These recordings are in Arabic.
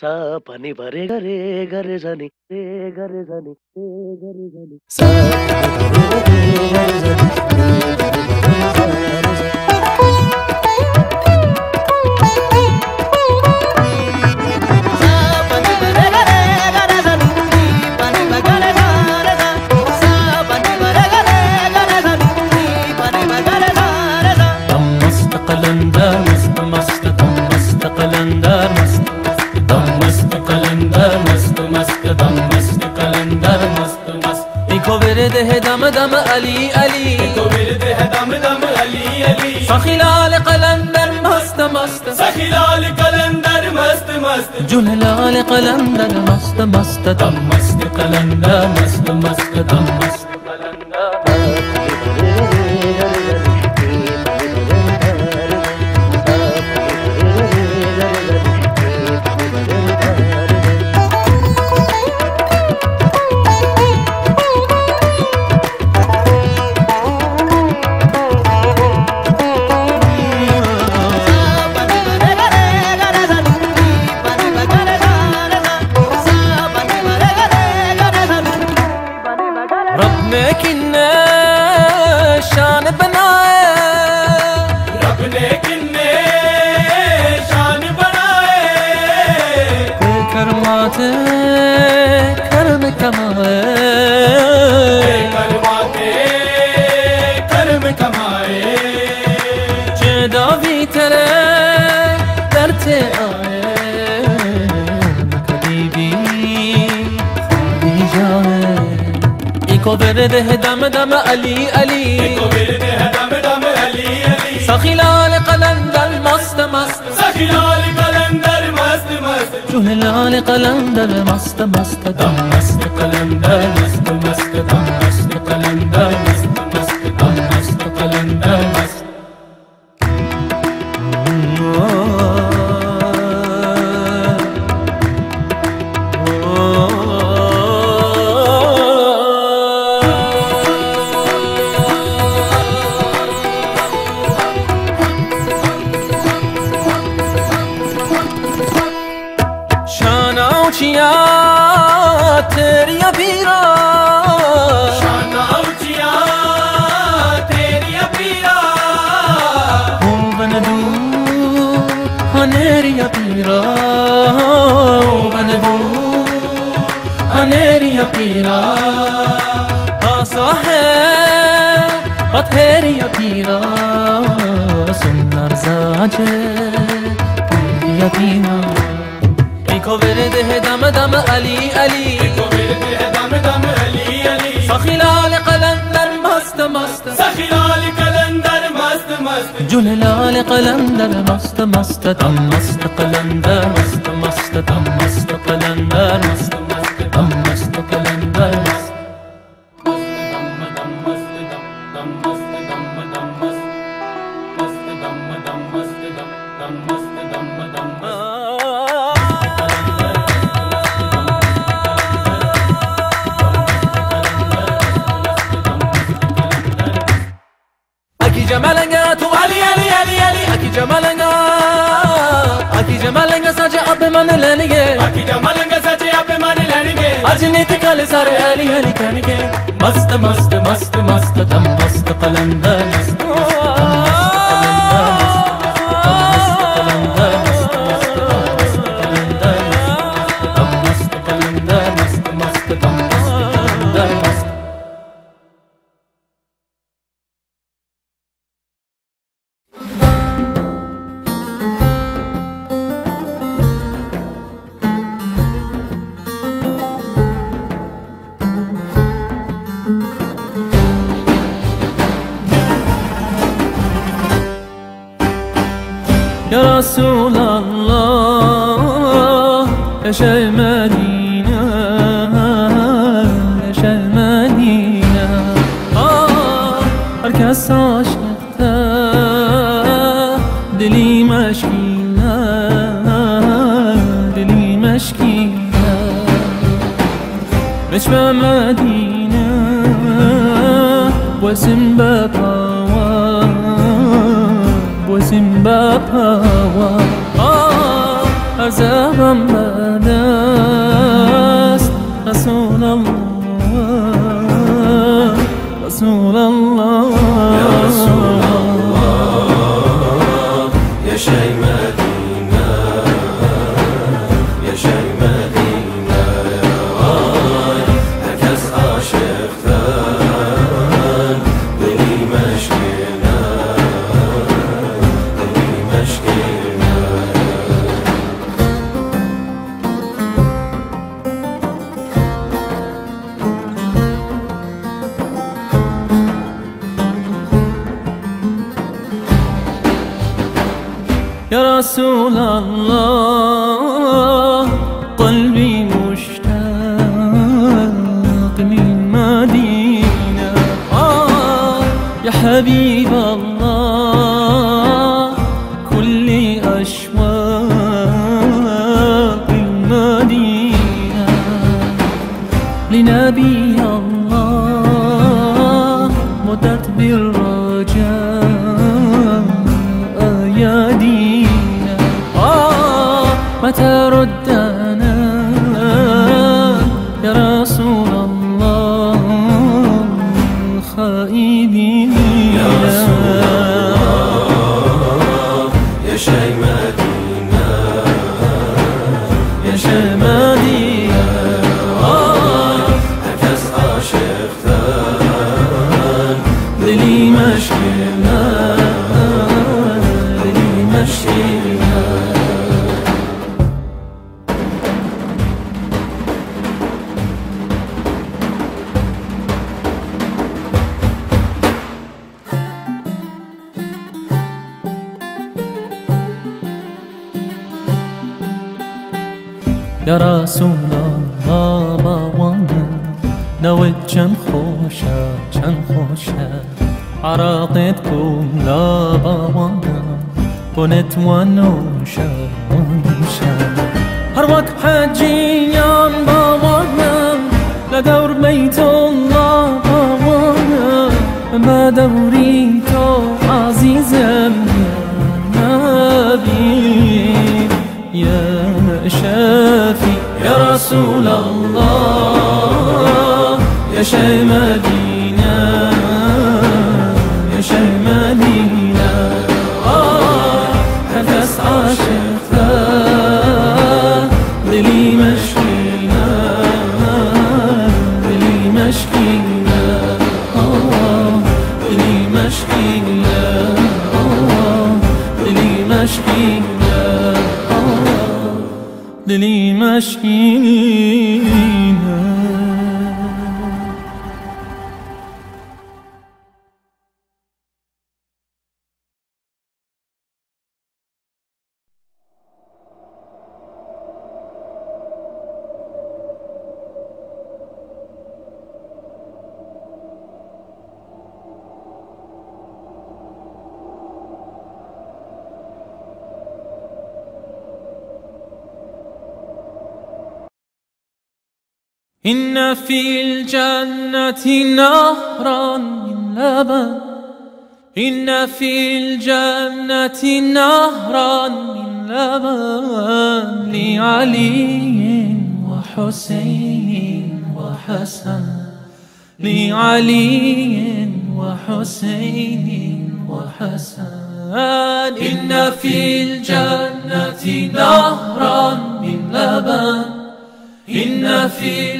सा पानी भरे घरे घरे जाने रे घरे जाने रे घरे जाने। सा دم علی علی. کویل ده دم دم علی علی. سخیلال قلندر مست مست. سخی لال قلندر مست مست. جل لال قلندر مست مست. دم مست قلندر مست مست. دم مست. کو برده دم دم علی علی کو برده قلندر مست مست سخیلال قلندر مست مست چهلال قلندر مست مست دم مست قلندر مست مست دم مست قلندر مست तनिके मस्त मस्त मस्त मस्त दम मस्त पलंग بدست رسول الله رسول الله. يا رسول الله يا شي يا رسول الله باوانا نويت چند خوشا چند خوشا عراقتكم لا باوانا كنت ونوشا ونوشا هر وقت حجيان باوانا لدور بيت الله باوانا ما دوري تو عزيزم يا نبي يا شافي يا رسول الله يا شي إن في الجنة نهرا من لبن. إن في الجنة نهرا من لبن. لعلي وحسين وحسن. لعلي وحسين وحسن. إن في الجنة نهرا من لبن. إن في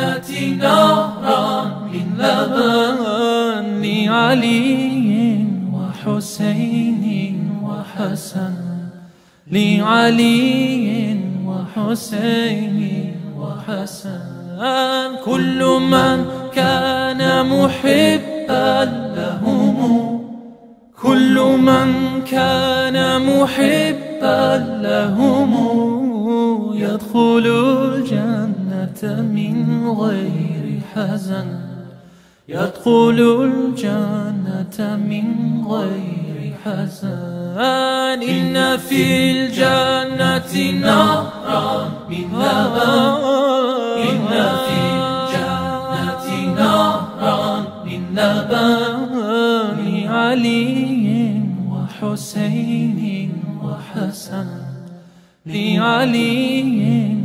الجنة نهرا من لبن لعلي وحسين وحسن. لعلي وحسين وحسن. كل من كان محبا لهم. كل من كان محبا لهم. يدخل الجنة. من غير حزن. يدخل الجنة من غير حزن. إن في الجنة نهرا من لبن إن في الجنة نهرا من لبن علي وحسين وحسن. لعلي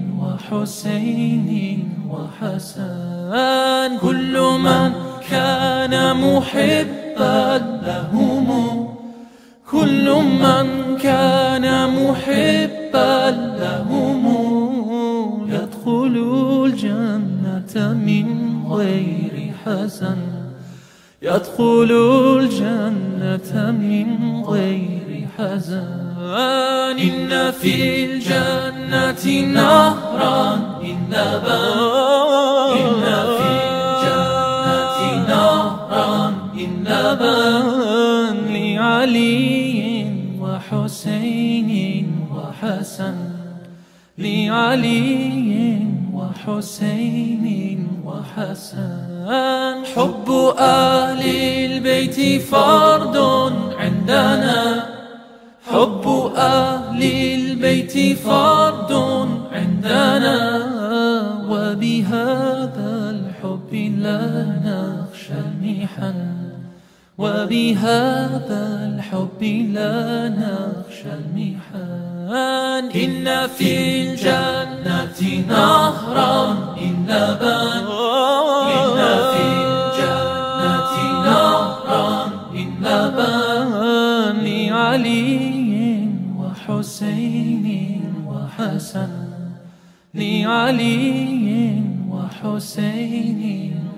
وحسين وحسن كل من كان محبا لهم. كل من كان محبا لهم. يدخل الجنة من غير حزن. يدخل الجنة من غير حزن. إن في الجنة نهرا إن نبا إن في الجنة نهرا إن لعلي وحسين وحسن لعلي وحسين وحسن. حب أهل البيت فرض عندنا حب أهل البيت فرض عندنا وبهذا الحب لا نخشى المحن. وبهذا الحب لا نخشى المحن. إن في الجنة نهرا إن نبان إن في الجنة نهرا إن نبان لعلي وحسين وحسن لعلي وحسين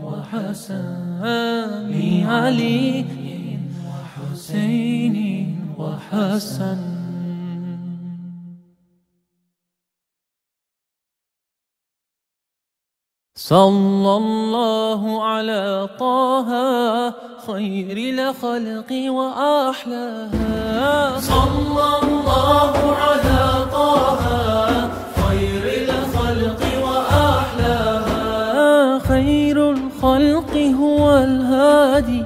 وحسن لعلي وحسين وحسن. صلى الله على طه خير الخلق وأحلاها صلى الله على طه خير الخلق وأحلاها خير الخلق هو الهادي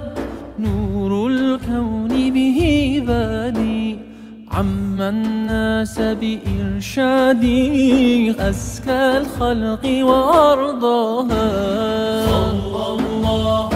الناس بإرشادي أزكى الخلق وأرضاها. صلى الله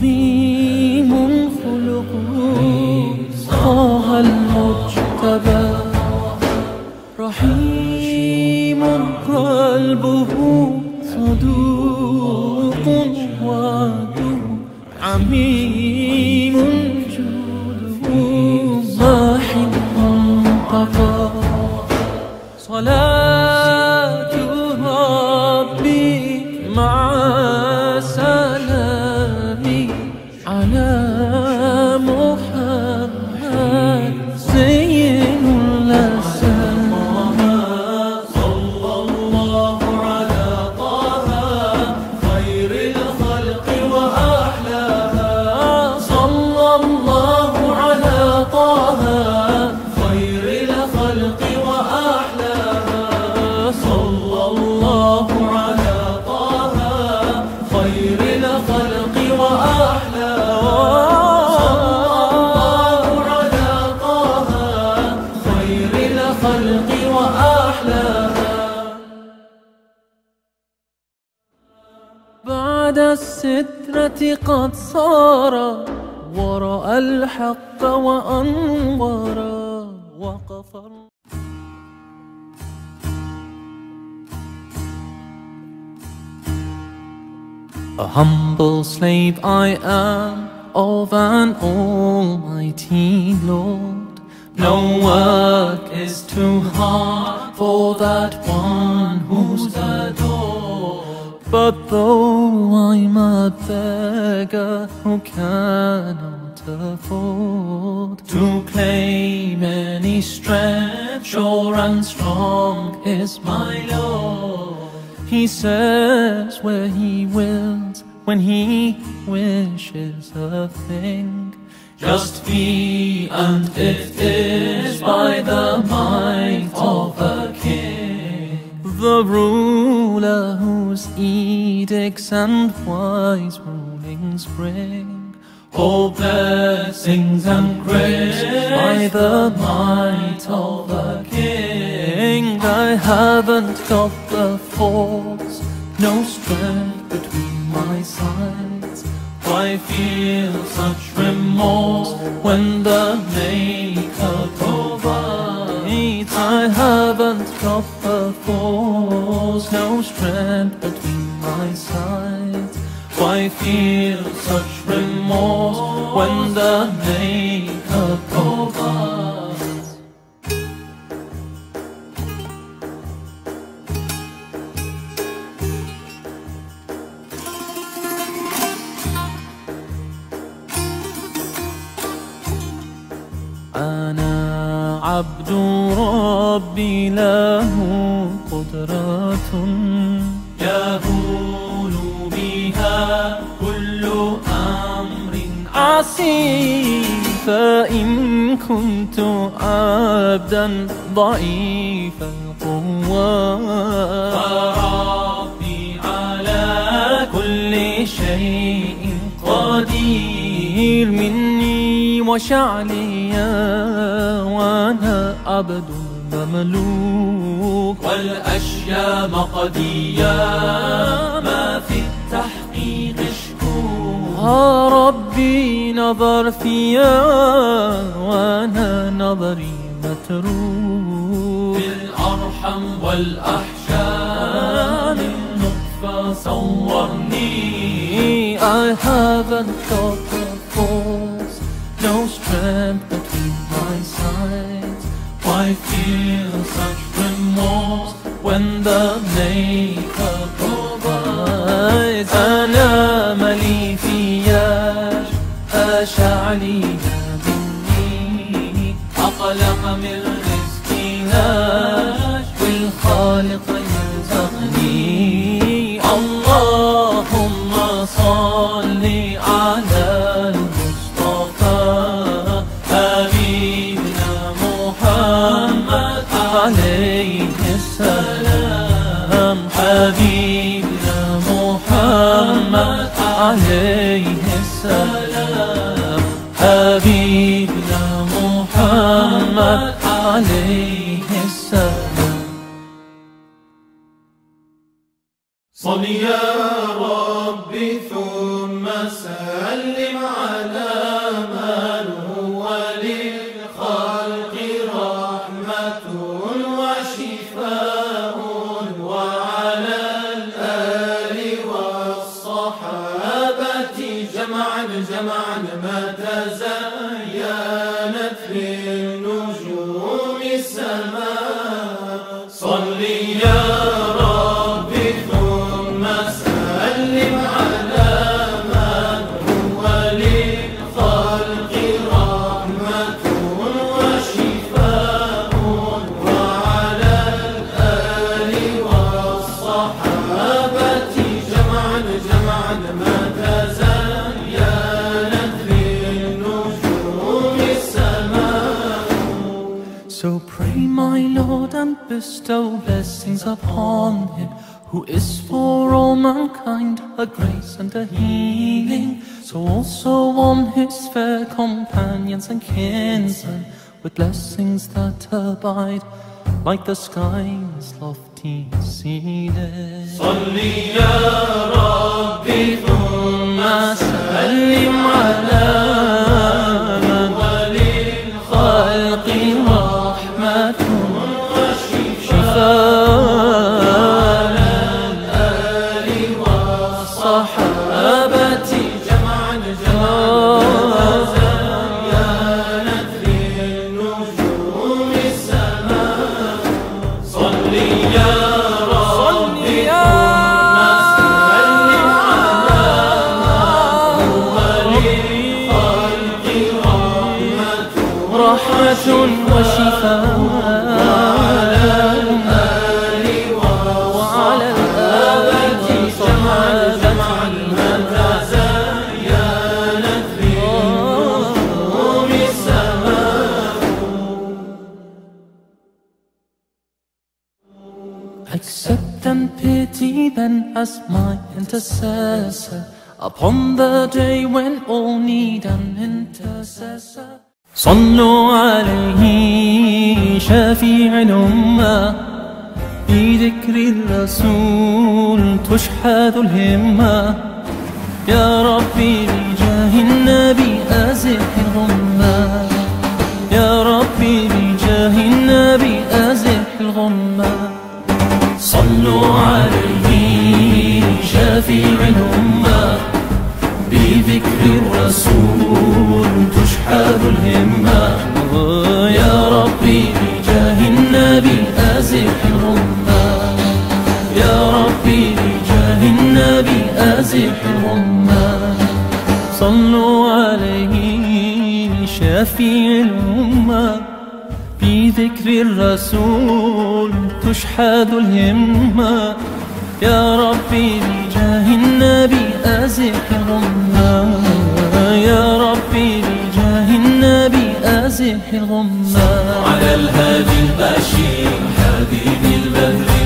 me. قد صار ورأى الحق وأنظر وقف A humble slave I am of an almighty Lord. No work is too hard for that one who's adored. But though I'm a beggar who cannot afford to claim any strength, sure and strong is my Lord. He says where he wills when he wishes a thing. Just be, and it is by the might of king. The ruler whose edicts and wise rulings bring all blessings and grace by the might of the king. I haven't got the force, no strength between my sides. Why feel such remorse when the Maker provides? I haven't got the force, no strength between my sides. Why feel such remorse when the Maker provides? عبد ربي له قدرة يهول بها كل أمر عسير فإن كنت عبدا ضعيف القوة. فربي على كل شيء قدير. مني وشعلي وأنا عبد مملوك. والأشياء مقدية ما في التحقيق شكوك ربي نظر فيا وأنا نظري متروك. بالارحم والاحشاء من نطفة صورني. I haven't the force No strength between my sides. Why feel such remorse When the Maker provides a grace and a healing. So also on his fair companions and kinsmen with blessings that abide like the sky's lofty ceiling. صل يا ربي ثم سلم على رحمة وشفاء وعلى الآبة جمعا جمعا متى زينت للنجوم السماء Accept and pity then as my intercessor Upon the day when all need an intercessor صلوا عليه شفيع الأمة. بذكر الرسول تشحذ الهمة. يا ربي بجاه النبي أزح الغمة. يا ربي بجاه النبي أزح الغمة. صلوا عليه شفيع الأمة. بذكر الرسول تشحذ الهمة. يا ربي بجاه النبي أزح الغمة يا ربي بجاه النبي أزح الغمة صلوا عليه شفيع الأمة. بذكر الرسول تشحذ الهمة. يا ربي بجاه النبي أزح الغمة يا ربي النبي أزح الغمة على الهادي البشير حبيب البدر.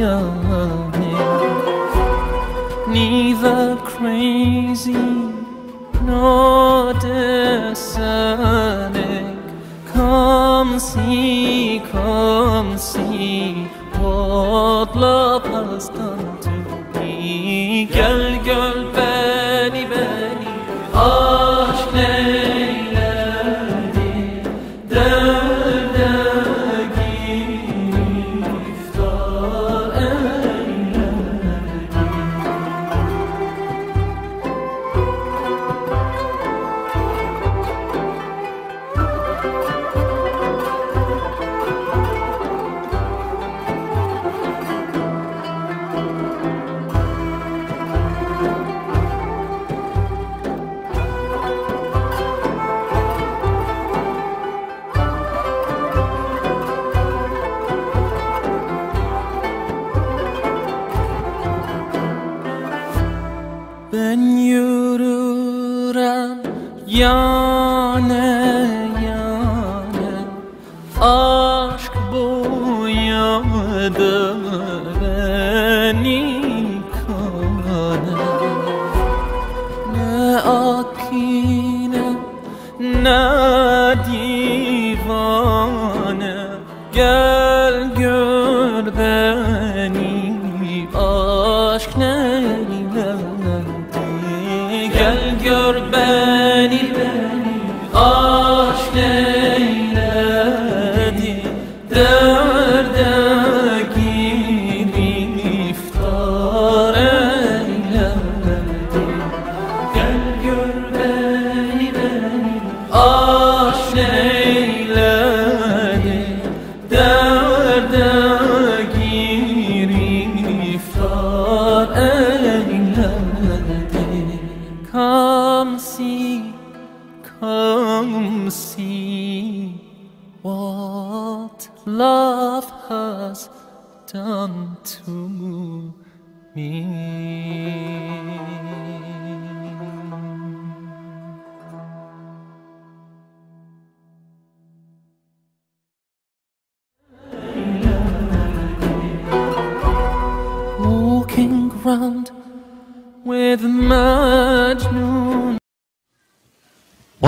you.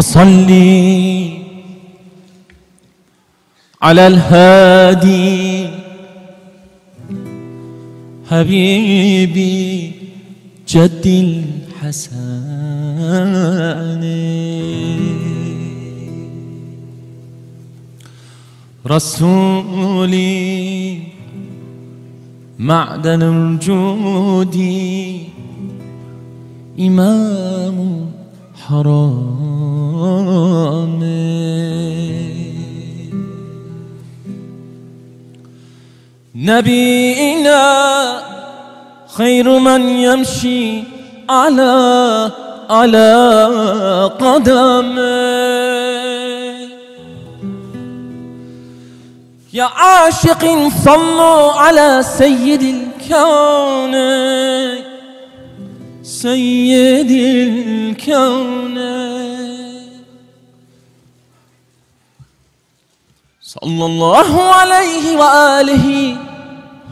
وصلي على الهادي. حبيبي جد الحسن. رسولي معدن الجود إمام حرام نبينا خير من يمشي على على قدمه. يا عاشق صلوا على سيد الكون. سيد الكون. صلى الله عليه وآله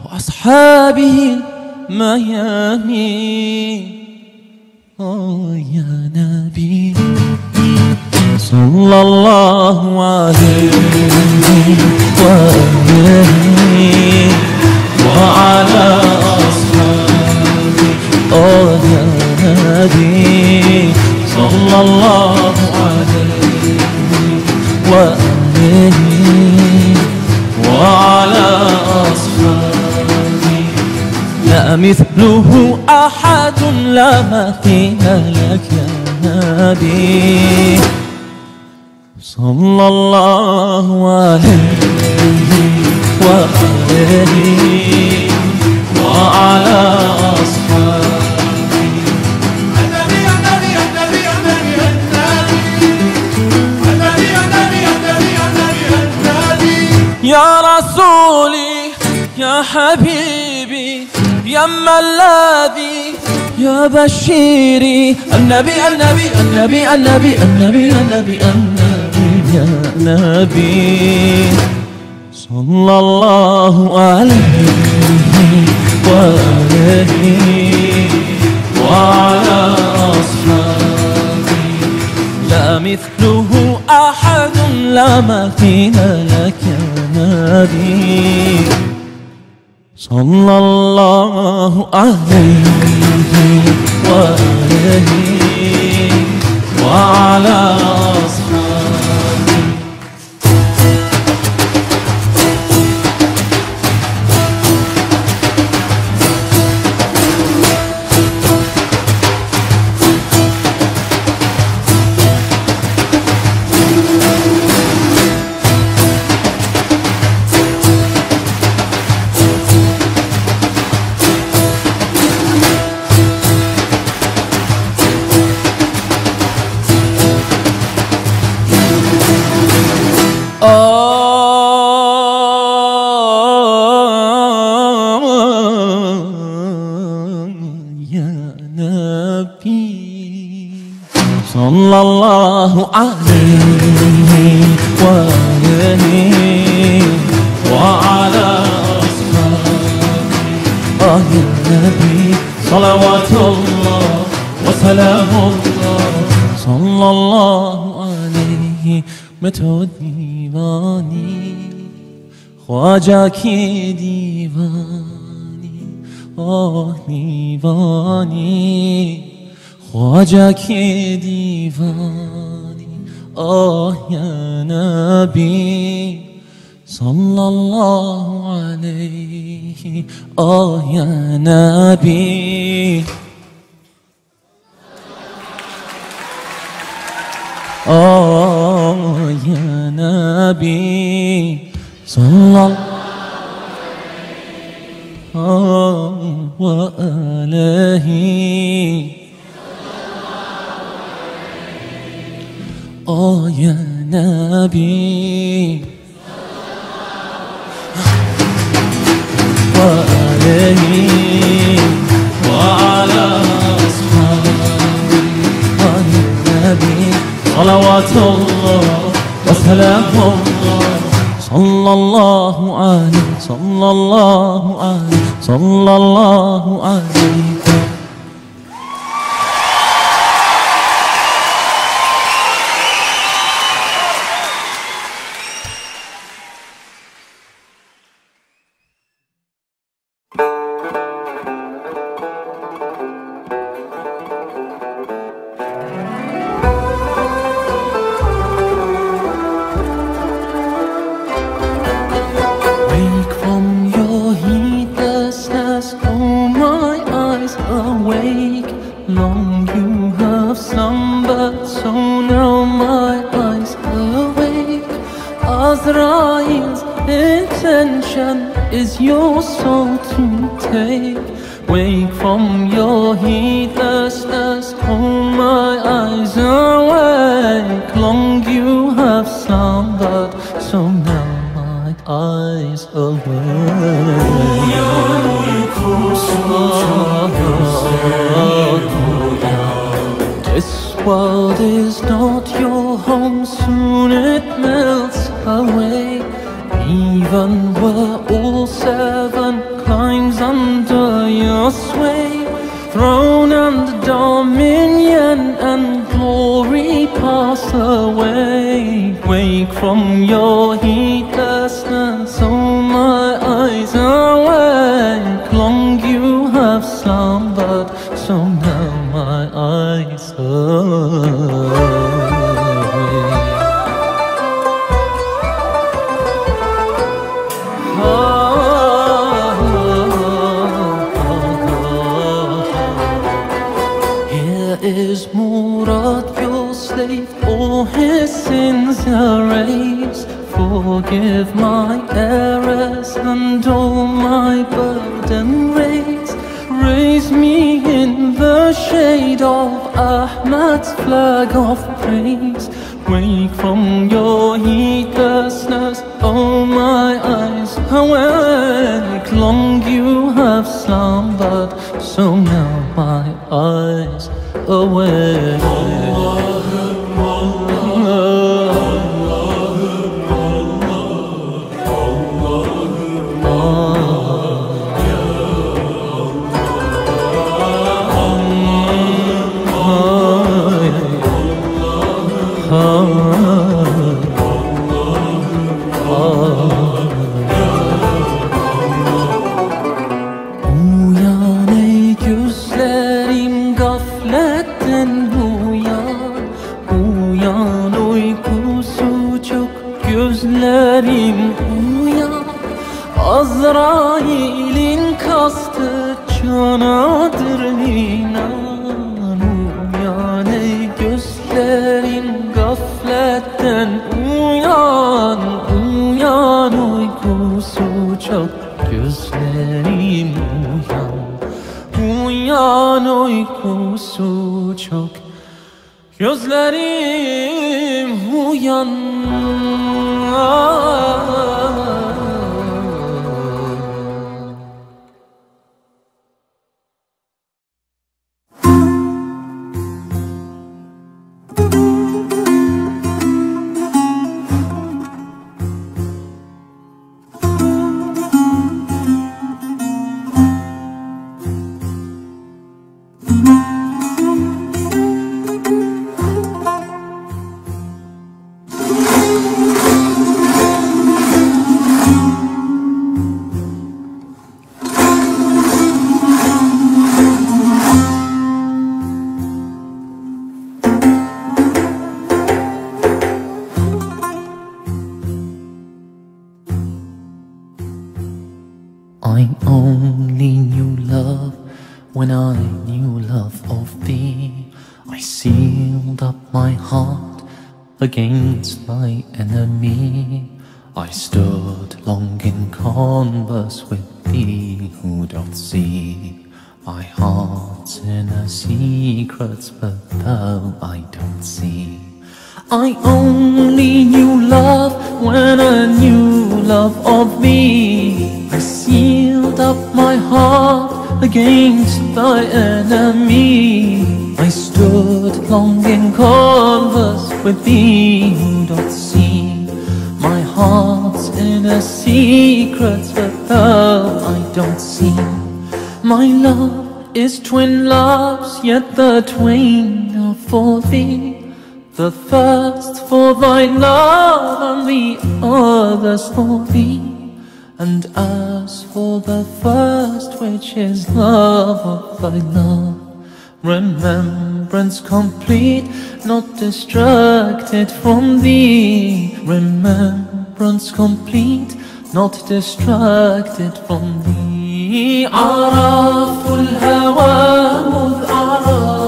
وأصحابه ميامين آه يا نبي. صلى الله عليه وآله وعلى أصحابه نبي صلى الله عليه وآله وعلى أصحابه. لا مثله أحد لا مثيل لك يا نبي صلى الله عليه وآله وعلى أصحابه. يا رسولي يا حبيبي يا الذي يا بشيري. النبي النبي النبي النبي النبي النبي النبي يا نبي. صلى الله عليه وآله وعلى أصحابه لا مثله أحد لا مثيل لك. نبي صلى الله عليه وآله وعلى Acaki divani Oh divani. Acaki divani Ah ya Nabi. Sallallahu aleyhi Ah ya Nabi. Oh ya Nabi. Sallallahu وآله آه يا نبي وآله وعلى أصحابه النبي صلوات الله وسلام الله صلى الله عليه صلى الله عليه صلى الله عليه. You have slumbered, so now my eyes awake. This world is not your home, soon it melts away. Even were all seven climbs under your sway, throne and dominion and glory pass away. Wake from your heedlessness, oh my eyes awake. Forgive my errors and all my burden raise. Raise me in the shade of Ahmad's flag of praise. Wake from your heedlessness, when I knew love of thee. I sealed up my heart against my enemy. I stood long in converse with thee who doth see my heart's inner secrets, but thou I don't see. I only knew love when I knew love of thee. I up my heart against thy enemy. I stood long in converse with thee who doth see my heart's inner secrets, but thou I don't see. My love is twin loves, yet the twain are for thee. The first for thy love, and the others for thee And as for the first, which is love of thy love, remembrance complete, not distracted from thee. Remembrance complete, not distracted from thee. عرفت الهوى مذ عرفت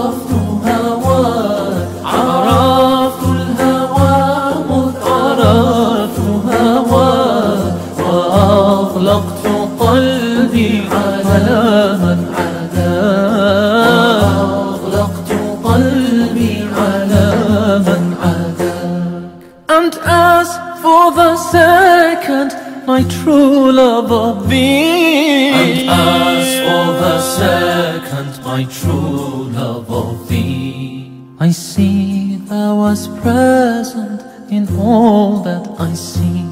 My true love of thee. And as for the second, my true love of thee, I see thou was present in all that I see.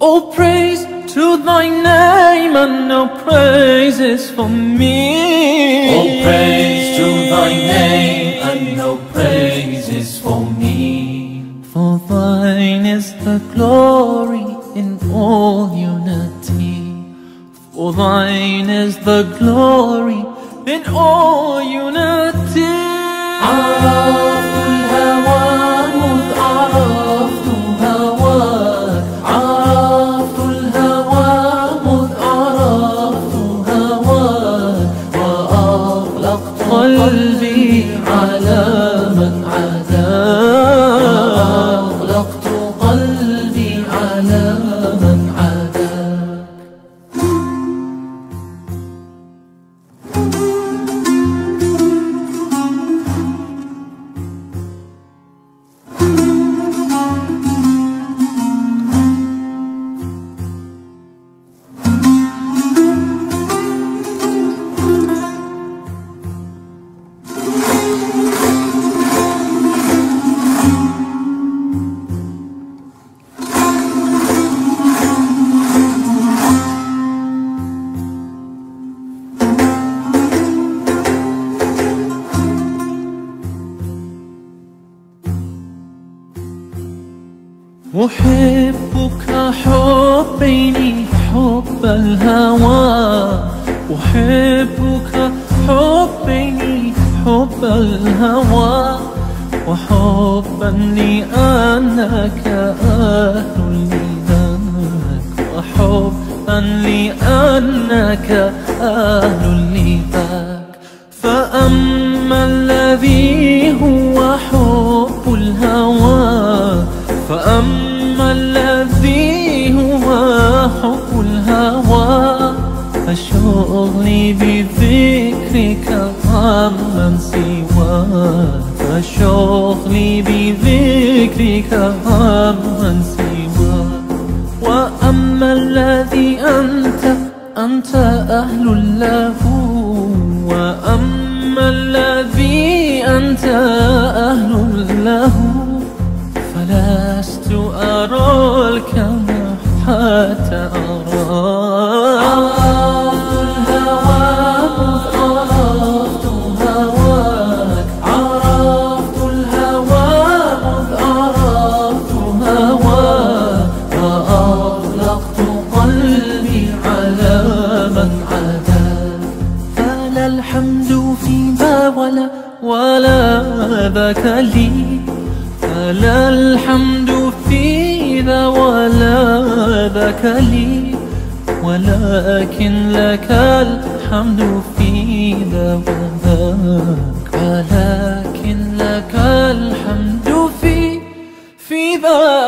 All praise to thy name and no praises for me. all praise to thy name and no praises for me. For thine is the glory in all unity. For thine is the glory in all unity. Ah. أحبك حبين حب الهوى. أحبك حبين حب الهوى. وحبا لأنك أهل لذاك وحبا لأنك أهل لذاك فأما الذي هو حب الهوى فأما فشغلي بذكرك عمن سواك فشغلي بذكرك عمن سواك وأما الذي أنت أنت أهل له. وأما ذاك لي فلا الحمد في ذا ولا ذاك لي ولكن لك الحمد في ذا وذاك ولكن لك الحمد في في ذا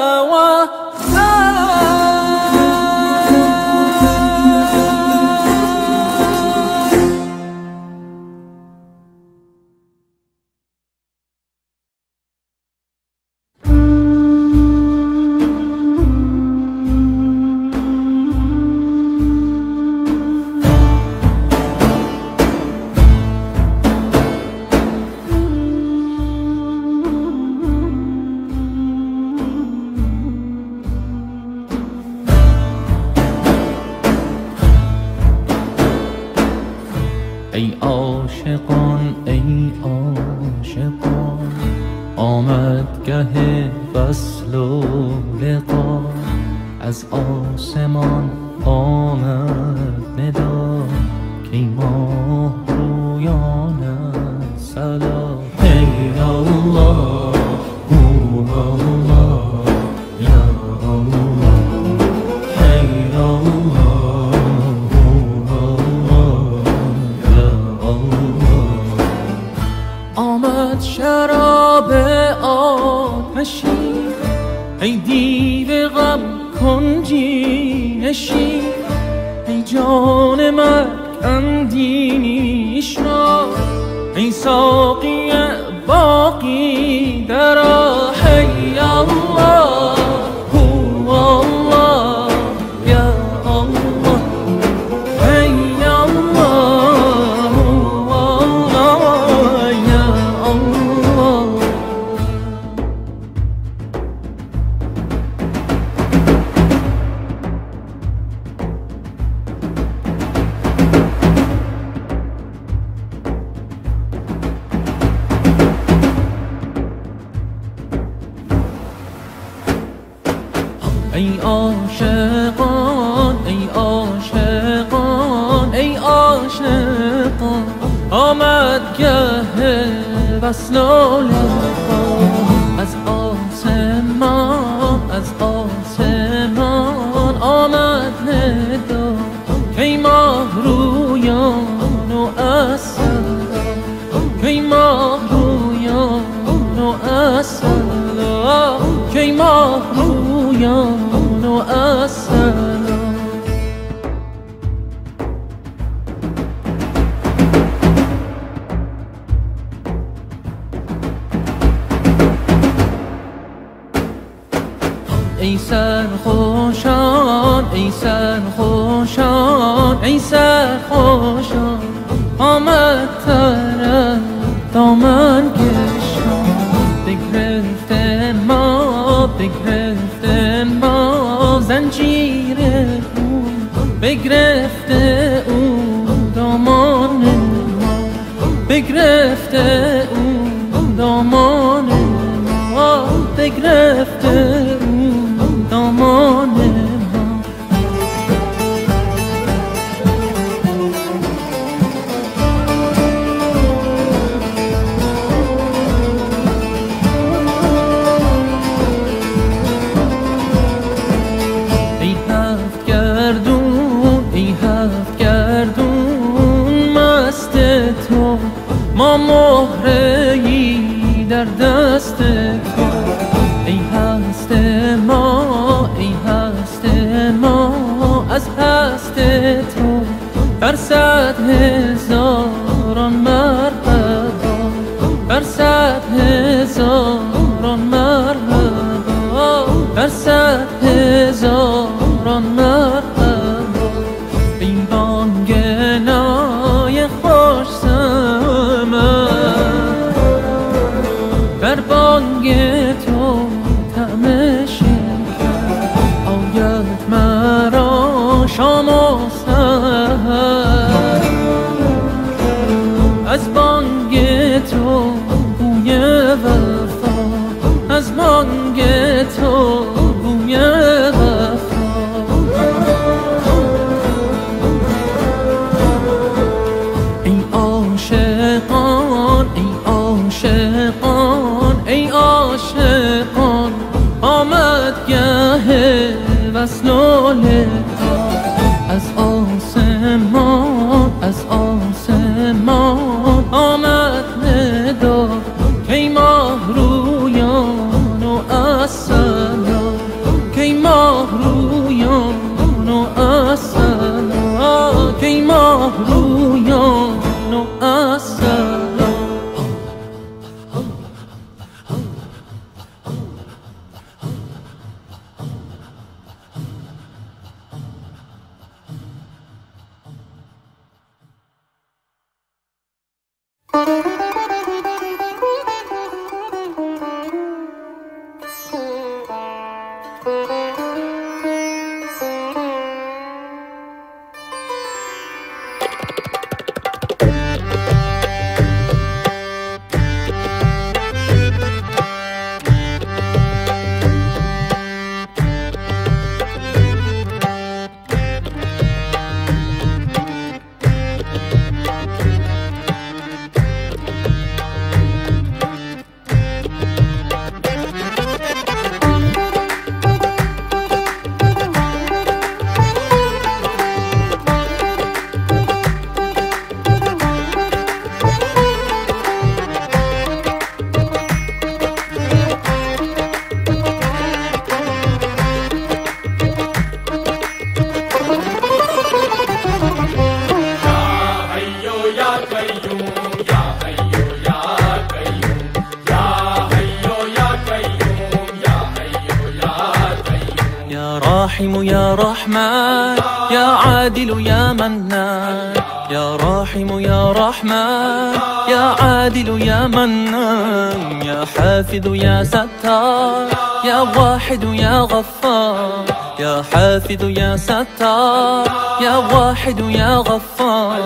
حافظ يا ستار يا واحد يا غفار. يا حافظ يا ستار يا واحد يا غفار.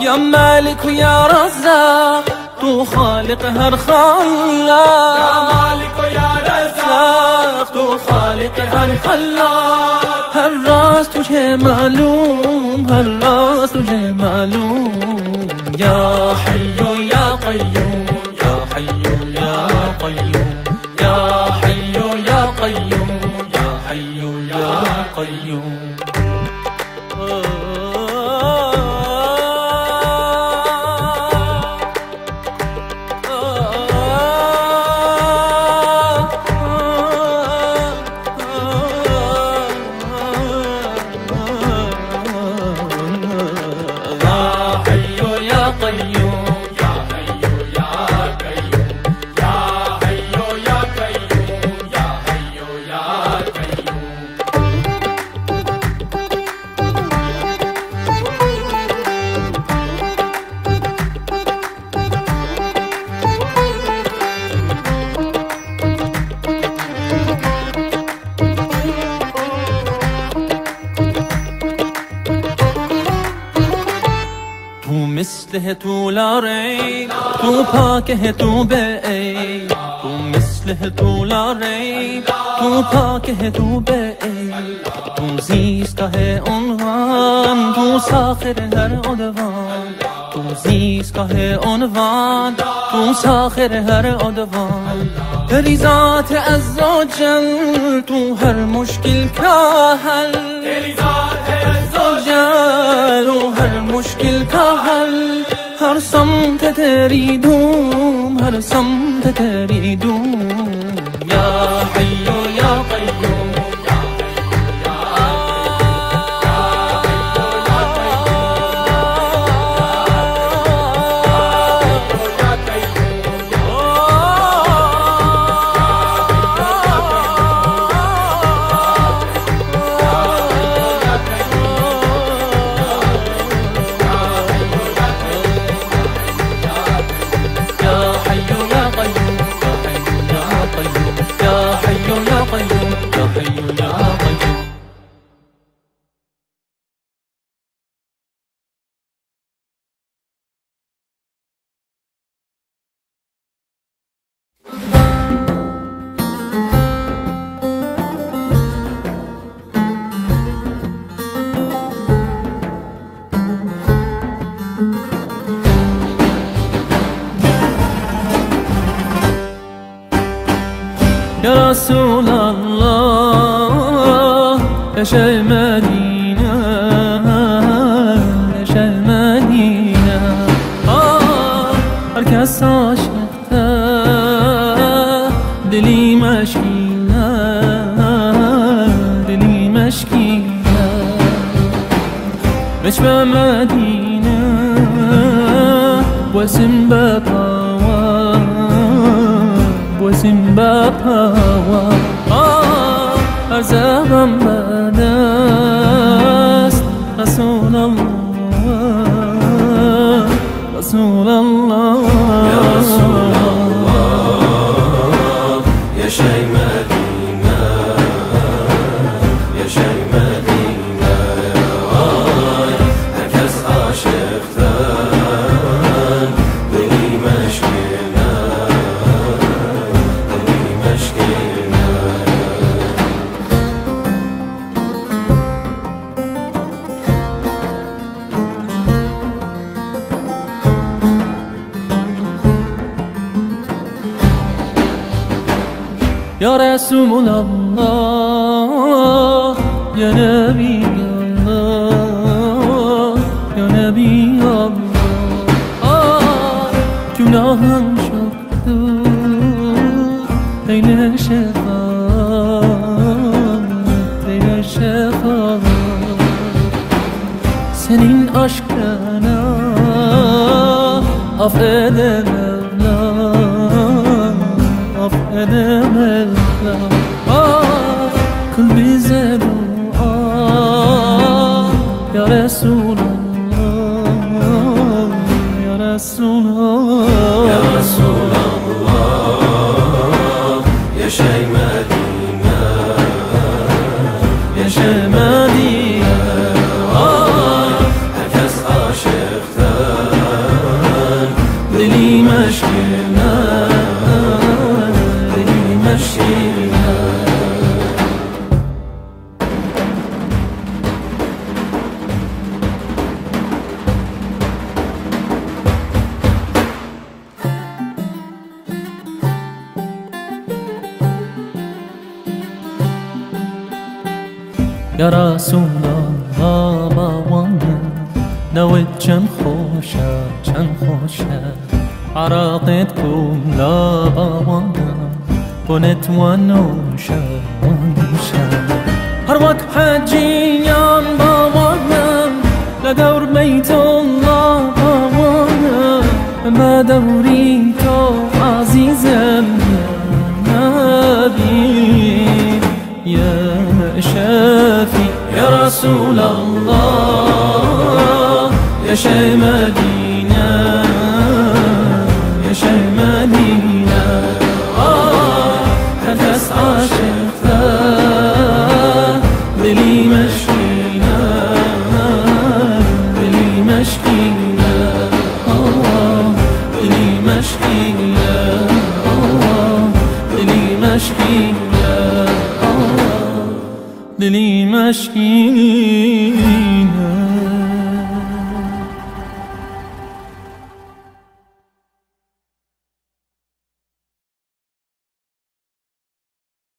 يا مالك يا رزاق تو خالق ہر خلاق. يا مالك يا رزاق تو خالق ہر خلاق. ہر راز تجھے معلوم ہر راز تجھے معلوم. یا قیوم یا حیو for you. لارے تو پاک ہے تو بے عیب تو مثل ہے تو لارے تو پاک ہے تو بے عیب تو زیز کا ہے عنوان۔ تو ساخر ہر عدوان۔ تو زیز کا ہے عنوان۔ تو ساخر ہر عدوان۔ تیری ذات عز و جل۔ تو ہر مشکل کا حل۔ تیری ذات عز و جل۔ و ہر مشکل کا حل۔ ہر سمت تیری دھوم ہر سمت تیری دھوم یا حیو واسم بطوى واسم بطوى آه أرزاقم بدست رسول الله رسول الله. يا رسول الله يا شاي رسول الله يا نبي الله يا نبي الله آه günahın çoktur Eyle şefaat Eyle şefaat Senin aşkına affede